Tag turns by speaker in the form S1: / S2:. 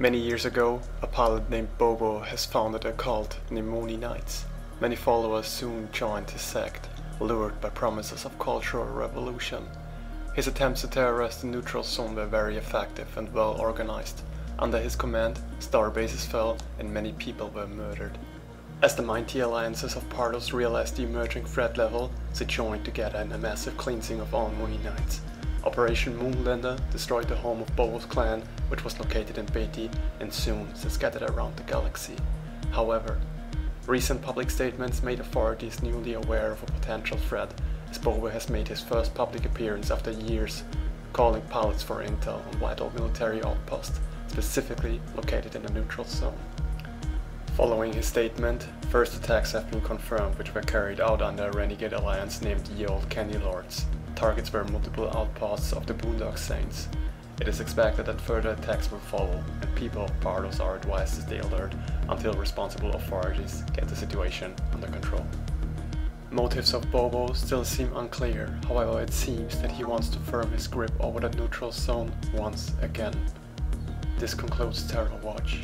S1: Many years ago, a pilot named Bobo has founded a cult, Nemoni Knights. Many followers soon joined his sect, lured by promises of cultural revolution. His attempts to terrorize the neutral zone were very effective and well organized. Under his command, star bases fell and many people were murdered. As the mighty alliances of Pardus realized the emerging threat level, they joined together in a massive cleansing of all Mooney Knights. Operation Moonlander destroyed the home of Bobo's clan, which was located in Beatty, and soon they scattered around the galaxy. However, recent public statements made authorities newly aware of a potential threat, as Bobo has made his first public appearance after years, calling pilots for intel on vital military outposts, specifically located in the neutral zone. Following his statement, first attacks have been confirmed which were carried out under a renegade alliance named the Old Candy Lords. Targets were multiple outposts of the Boondock Saints. It is expected that further attacks will follow, and people of Pardus are advised to stay alert until responsible authorities get the situation under control. Motives of Bobo still seem unclear, however it seems that he wants to firm his grip over the neutral zone once again. This concludes Terror Watch.